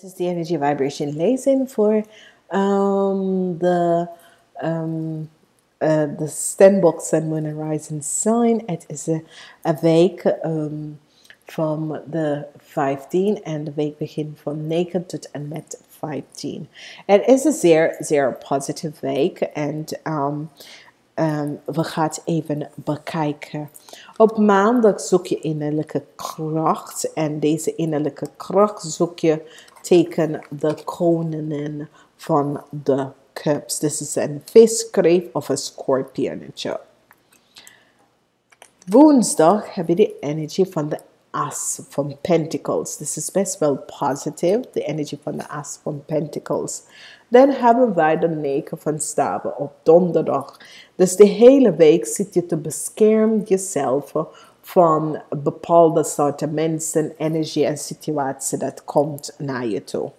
This is the energy vibration lezing for um, the um, uh, the Sun, Moon and Rising sign. It is a, een week um, van de 15 en de week begint van 9 tot en met 15. Het is een zeer, positieve week en um, um, we gaan even bekijken. Op maandag zoek je innerlijke kracht en deze innerlijke kracht zoek je tegen de koningin van de cups. Dit is een viskreef of een scorpionetje. Woensdag heb je de energie van de As van Pentacles. This is best wel positive, the energy from the As from Pentacles. Dan hebben wij de negen van staven op donderdag. Dus de hele week zit je te beschermen jezelf van bepaalde soorten mensen, energie en situatie dat komt naar je toe.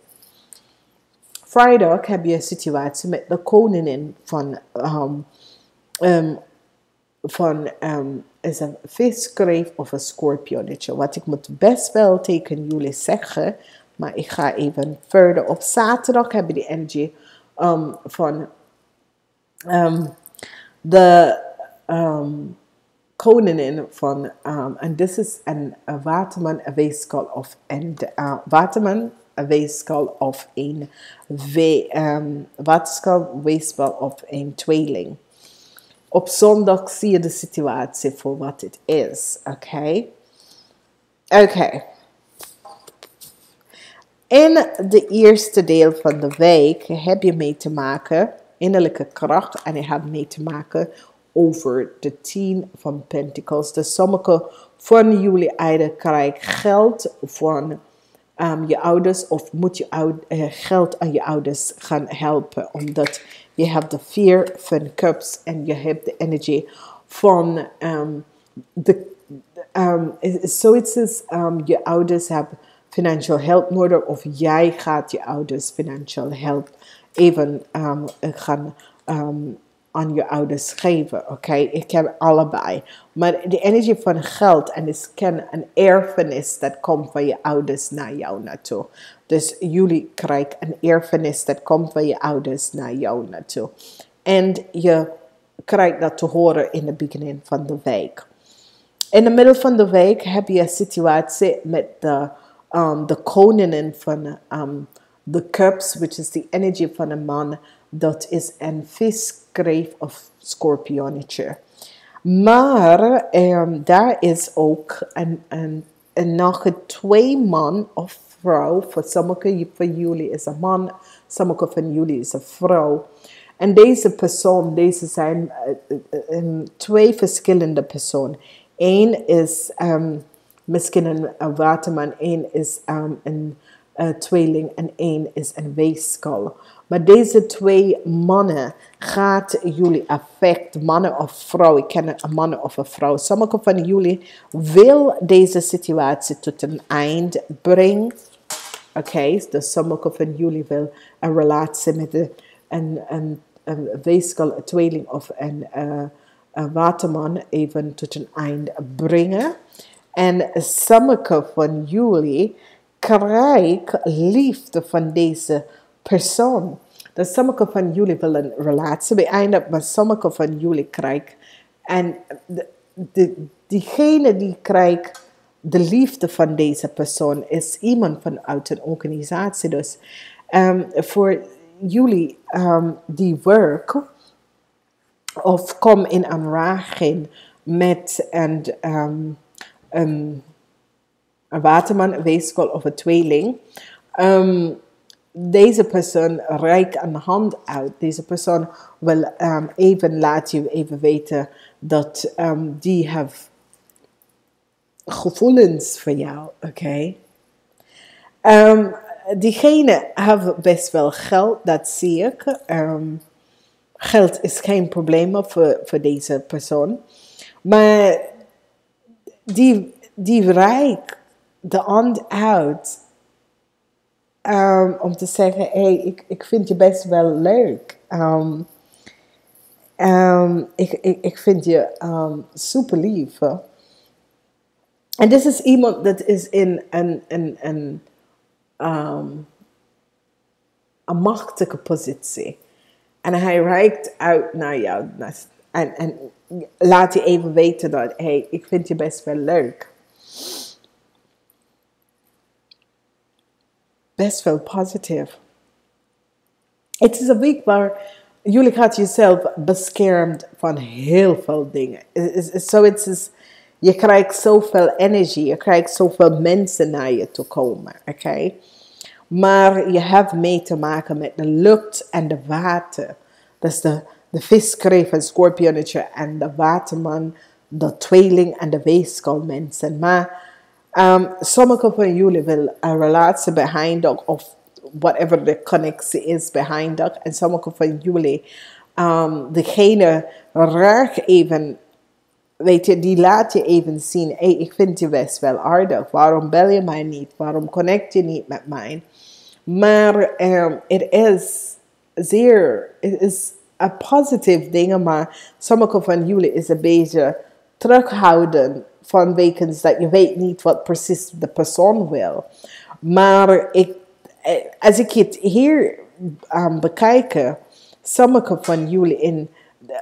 Vrijdag heb je een situatie met de koningin van, um, um, van um, is een viskreef of een scorpionnetje. Wat ik moet best wel tegen jullie zeggen, maar ik ga even verder. Op zaterdag heb je die energie um, van um, de koningin van, en dit is een, waterman, een weeskal of een uh, waterman, een weeskal of een we, waterskal, weeskal of een tweeling. Op zondag zie je de situatie voor wat het is, oké? Okay? Oké. In de eerste deel van de week heb je mee te maken, innerlijke kracht, en je hebt mee te maken over de tien van Pentacles. Dus sommige van jullie eigen krijgen geld van um, je ouders of moet je oud, uh, geld aan je ouders gaan helpen. Omdat je hebt de vier van cups en je hebt de energie van um, de, um, zoiets is je ouders hebben financial help nodig of jij gaat je ouders financial help even gaan aan je ouders geven. Oké, okay? ik heb allebei. Maar de energie van geld en is ken een erfenis dat komt van je ouders naar jou naartoe. Dus jullie krijgen een erfenis dat komt van je ouders naar jou naartoe. En je krijgt dat te horen in het begin van de week. In het midden van de week heb je een situatie met de, um, de koningin van um, the cups, which is the energy van een man. Dat is een viskreef of scorpionnetje. Maar um, daar is ook een, een, een, nog twee man of vrouw. Voor sommige van jullie is een man, sommige van jullie is een vrouw. En deze persoon, deze zijn uh, uh, twee verschillende personen. Eén is um, misschien een, een waterman, één is een uh, tweeling en één is een weeskal. Maar deze twee mannen gaat jullie affect, mannen of vrouw. Ik ken een man of een vrouw. Sommige van jullie wil deze situatie tot een eind brengen. Oké, okay, dus sommige van jullie wil een relatie met een, een, weeskal, een tweeling of een, uh, een waterman even tot een eind brengen. En sommige van jullie krijgen liefde van deze persoon. Dus sommige van jullie willen een relatie beëindigen, maar sommige van jullie krijgen. En de, diegene die krijgt de liefde van deze persoon is iemand vanuit een organisatie. Dus um, voor jullie um, die werk of kom in aanraking met een, um, um, een waterman, een weeskol of een tweeling. Um, deze persoon reikt een hand uit. Deze persoon wil um, even laten je even weten dat um, die heeft gevoelens voor jou, oké? Okay? Diegene heeft best wel geld, dat zie ik. Geld is geen probleem voor, voor deze persoon. Maar die, die reikt de hand uit um, om te zeggen: hé, hey, ik, ik vind je best wel leuk. Um, um, ik, ik, ik vind je super lief. En dit is iemand dat is in een, een, een een machtige positie. En hij reikt uit naar jou. En, en laat je even weten dat, hé, hey, ik vind je best wel leuk. Best wel positief. Het is een week waar jullie gaat jezelf beschermd van heel veel dingen. Zo het is, je krijgt zoveel energie, je krijgt zoveel mensen naar je toe komen, oké? Maar je hebt mee te maken met de lucht en de water. Dus de, de viskreef, een scorpionnetje en de waterman, de tweeling en de weeskalmensen. Maar um, sommige van jullie willen een relatie behind of whatever de connectie is behind dat. En sommige van jullie, um, degene raak even, weet je, die laat je even zien. Ik vind je best wel aardig. Waarom bel je mij niet? Waarom connect je niet met mij? Maar um, het is zeer, het is een positief ding, maar sommige van jullie is een beetje terughouden van wekens dat je weet niet wat precies de persoon wil. Maar ik, eh, als ik het hier um, bekijk, sommige van jullie in,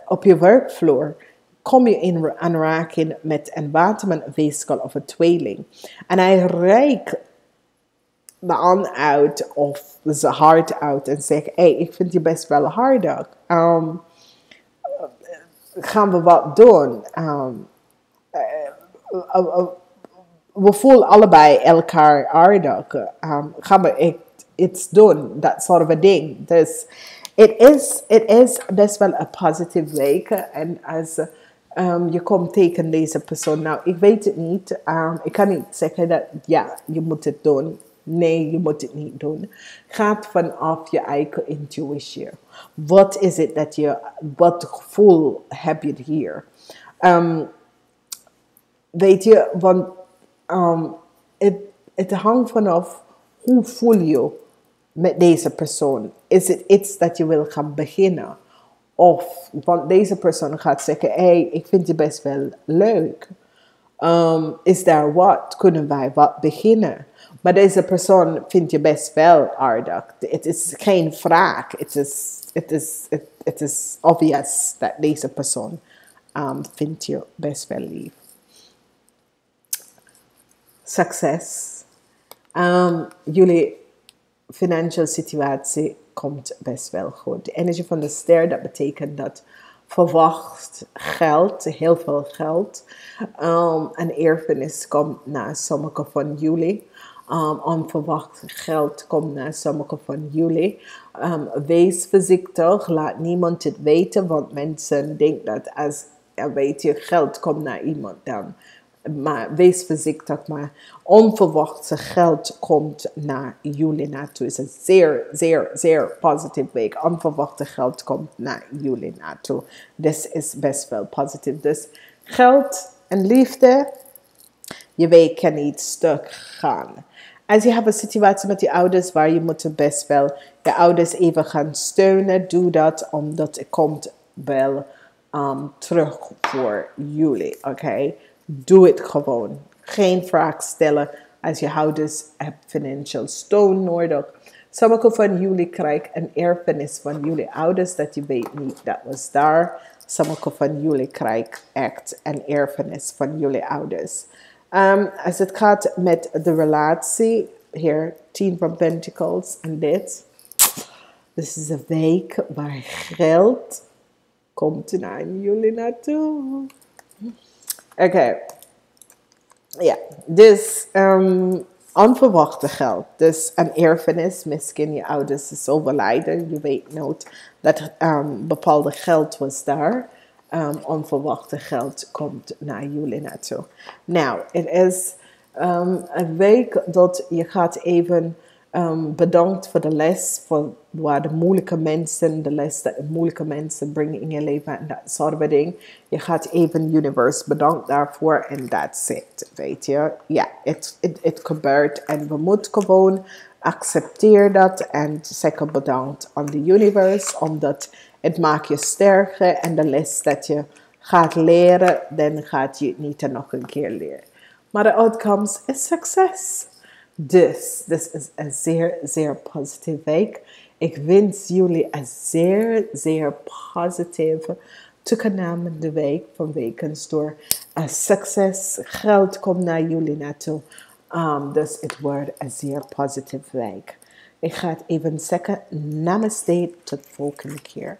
op je werkvloer, kom je in aanraking met een waterman, of een tweeling. En hij reikt man uit of zijn hart uit en zegt: hey, ik vind je best wel hardig. Um, gaan we wat doen? Um, we voelen allebei elkaar aardig. Um, gaan we iets doen? Dat soort of ding. Dus het is, it is best wel een positieve week. En als um, je komt tegen deze persoon, nou, ik weet het niet. Ik kan niet zeggen dat ja, je moet het doen. Nee, je moet het niet doen. Gaat vanaf je eigen intuïtie. Wat is het dat je, wat gevoel heb je hier? Um, weet je, want het, het hangt vanaf hoe voel je met deze persoon. Is het iets dat je wil gaan beginnen? Of, want deze persoon gaat zeggen, hé, hey, ik vind je best wel leuk. Um, is daar wat? Kunnen wij wat beginnen? Maar deze persoon vindt je best wel aardig. Het is geen vraag. Het is, het is, het, is obvious dat deze um, vindt je best wel lief. Succes. Um, jullie financiële situatie komt best wel goed. De energie van de ster, dat betekent dat verwacht geld, heel veel geld, um, een erfenis komt naar sommige van jullie um, onverwacht geld komt naar sommige van jullie. Um, wees voorzichtig, laat niemand het weten, want mensen denken dat als weet je, geld komt naar iemand dan. Maar wees voorzichtig, maar onverwachte geld komt naar jullie naartoe. Het is een zeer, zeer, zeer positieve week. Onverwachte geld komt naar jullie naartoe. Dus is best wel positief. Dus geld en liefde, je week kan niet stuk gaan. Als je hebt een situatie met je ouders waar je moet best wel je ouders even gaan steunen, doe dat omdat het komt wel um, terug voor jullie. Oké, doe het gewoon. Geen vraag stellen als je ouders hebt financial steun nodig. Sommige van jullie krijgen een erfenis van jullie ouders dat je weet niet dat was daar. Sommige van jullie krijgen echt een erfenis van jullie ouders. Um, als het gaat met de relatie, hier, tien van Pentacles en dit. This is een week waar geld komt naar jullie naartoe. Okay. Ja, dus um, onverwachte geld. Dus een erfenis, misschien je ouders is overlijden. Je weet nooit dat um, bepaalde geld was daar um, onverwachte geld komt naar jullie naartoe. Nou, het is een week dat je gaat even um, bedankt voor de les, voor waar de moeilijke mensen, de les dat de moeilijke mensen brengen in je leven en dat soort of ding. Je gaat even universe bedankt daarvoor en that's it, weet je. Ja, het, gebeurt en we moeten gewoon accepteer dat en zeggen bedankt aan de universe, omdat het maakt je sterker en de les dat je gaat leren, dan gaat je het niet nog een keer leren. Maar de outcomes is succes. Dus, dit is een zeer, zeer positieve week. Ik wens jullie een zeer, zeer positieve toekomende week van wekens door uh, succes. Geld komt naar jullie naartoe. Um, dus het wordt een zeer positieve week. Ik ga het even zeggen. Namaste. Tot volgende keer.